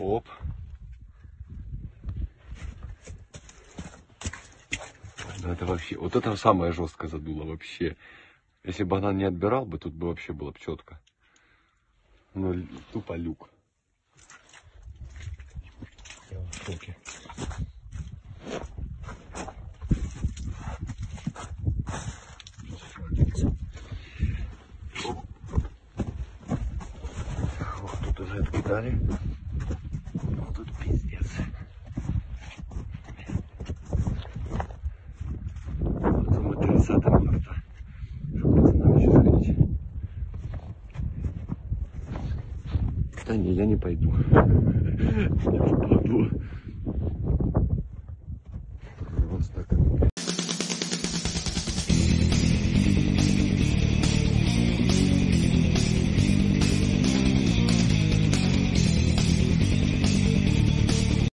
Оп. Ну это вообще, вот это самое жестко задуло вообще. Если бы она не отбирал бы, тут бы вообще было бы четко. Ну, тупо люк. Я в шоке. Ох, тут уже откидали. амортизатором авто, чтобы пацанам еще жалеть. Да не, я не пойду. Я уже кладу. Просто как